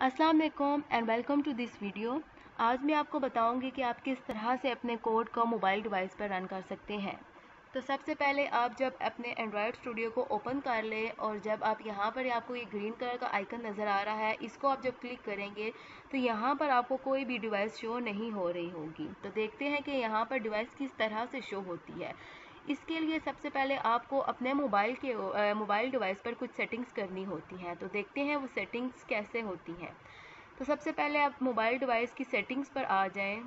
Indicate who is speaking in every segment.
Speaker 1: अस्सलाम वालेकुम and welcome to this video आज मैं आपको बताऊँगी कि आप किस तरह से अपने कोड को मोबाइल डिवाइस पर रन कर सकते हैं। तो सबसे पहले आप जब अपने एंड्रॉयड स्टूडियो को ओपन कर लें और जब आप यहाँ पर आपको ये ग्रीन कलर का आइकन नज़र आ रहा है, इसको आप जब क्लिक करेंगे तो यहाँ पर आपको कोई भी डिवाइस शो नहीं हो रही होगी। तो देखते हैं कि यहाँ पर डिवाइस किस तरह से शो होती है। इसके लिए सबसे पहले आपको अपने मोबाइल के मोबाइल डिवाइस पर कुछ सेटिंग्स करनी होती हैं। तो देखते हैं वो सेटिंग्स कैसे होती हैं। तो सबसे पहले आप मोबाइल डिवाइस की सेटिंग्स पर आ जाएँ।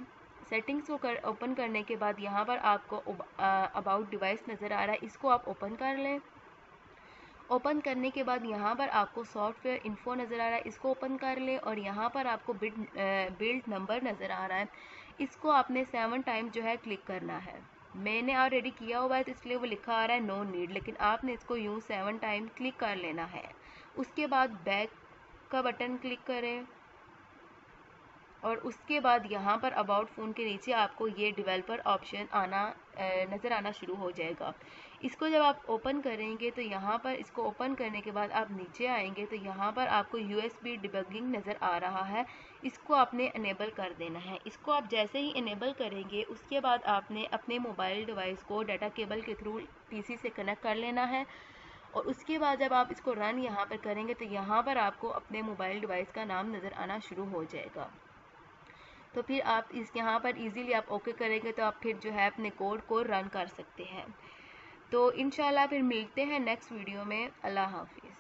Speaker 1: सेटिंग्स को कर, ओपन करने के बाद यहाँ पर आपको अबाउट डिवाइस नज़र आ रहा है। इसको आप ओपन कर लें। ओपन करने के बाद यहाँ पर आपको सॉफ्टवेयर इन्फो नज़र आ रहा है। इसको ओपन कर लें और यहाँ पर आपको बिल्ड बिल्ड नंबर नज़र आ रहा है। इसको आपने सेवन टाइम जो है क्लिक करना है। मैंने ऑलरेडी किया हुआ है तो इसलिए वो लिखा आ रहा है नो नीड लेकिन आपने इसको यूँ सेवन टाइम क्लिक कर लेना है। उसके बाद बैक का बटन क्लिक करें। और उसके बाद यहाँ पर अबाउट फ़ोन के नीचे आपको ये डिवेलपर ऑप्शन आना नज़र आना शुरू हो जाएगा। इसको जब आप ओपन करेंगे तो यहाँ पर, इसको ओपन करने के बाद आप नीचे आएँगे तो यहाँ पर आपको यू एस बी डिबगिंग नज़र आ रहा है। इसको आपने इनेबल कर देना है। इसको आप जैसे ही इनेबल करेंगे, उसके बाद आपने अपने मोबाइल डिवाइस को डाटा केबल के थ्रू पीसी से कनेक्ट कर लेना है। और उसके बाद जब आप इसको रन यहाँ पर करेंगे तो यहाँ पर आपको अपने मोबाइल डिवाइस का नाम नज़र आना शुरू हो जाएगा। तो फिर आप इस, यहाँ पर इजीली आप ओके करेंगे तो आप फिर जो है अपने कोड को रन कर सकते हैं। तो इन फिर मिलते हैं नेक्स्ट वीडियो में। अल्लाह हाफिज़।